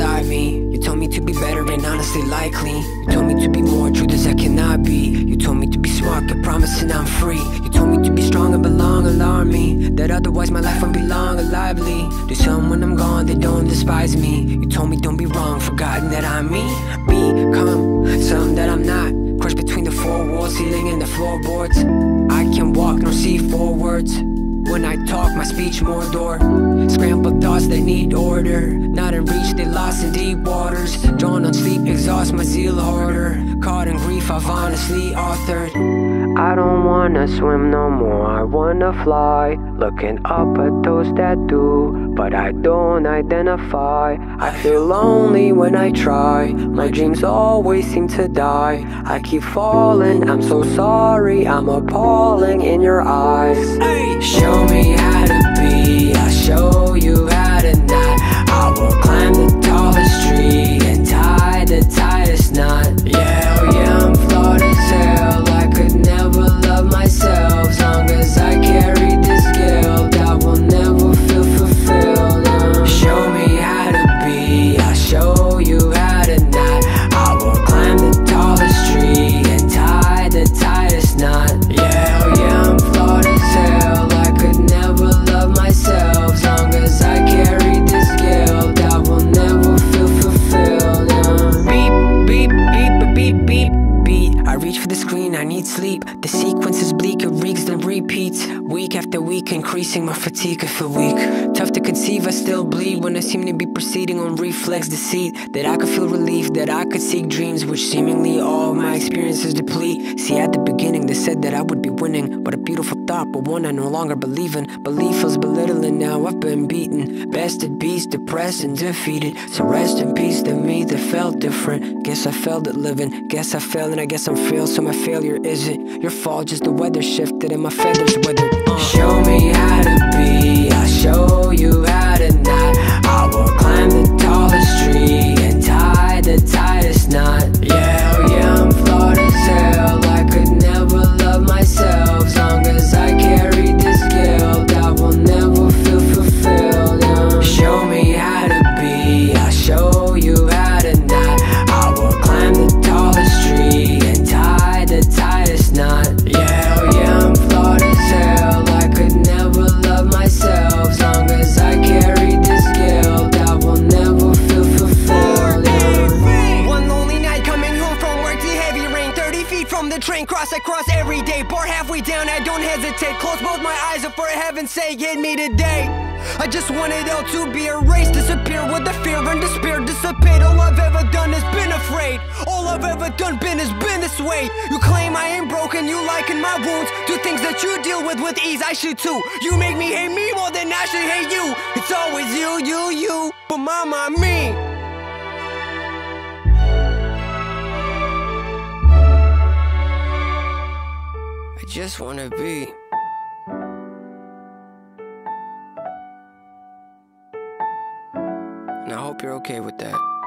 You told me to be better and honestly likely. You told me to be more truth as I cannot be. You told me to be smart, get promising I'm free. You told me to be strong and belong, alarm me. That otherwise my life won't be long or lively. Do some when I'm gone, they don't despise me. You told me don't be wrong, forgotten that I'm me. Become something that I'm not. Crushed between the four walls, ceiling and the floorboards. I can walk nor see forwards. When I talk, my speech Mordor. Scrambled thoughts that need order. Not in reach, they lost in deep waters. Drawn on sleep, exhaust my zeal harder. Caught in grief, I've honestly authored. I don't wanna swim no more, I wanna fly. Looking up at those that do, but I don't identify. I feel lonely when I try. My dreams always seem to die. I keep falling, I'm so sorry, I'm appalling in your eyes. Show me how to be, I'll show I sleep. The repeats. Week after week, increasing my fatigue, I feel weak. Tough to conceive, I still bleed when I seem to be proceeding on reflex deceit. That I could feel relief, that I could seek dreams, which seemingly all my experiences deplete. See, at the beginning, they said that I would be winning. But a beautiful thought, but one I no longer believe in. Belief feels belittling now, I've been beaten. Bested beast, depressed and defeated. So rest in peace to me that felt different. Guess I failed at living. Guess I failed and I guess I'm failed, so my failure isn't your fault. Just the weather shifted and my Uh. Show me how to be, I'll show you train, cross I cross every day. Bar halfway down, I don't hesitate. Close both my eyes up for heaven's sake, hit me today. I just want it all to be erased, disappear with the fear and despair dissipate. All I've ever done is been afraid. All I've ever done been has been this way. You claim I ain't broken, you liken my wounds. Do things that you deal with with ease, I should too. You make me hate me more than I should hate you. It's always you, you, you, but mama, me. Just wanna be. And I hope you're okay with that.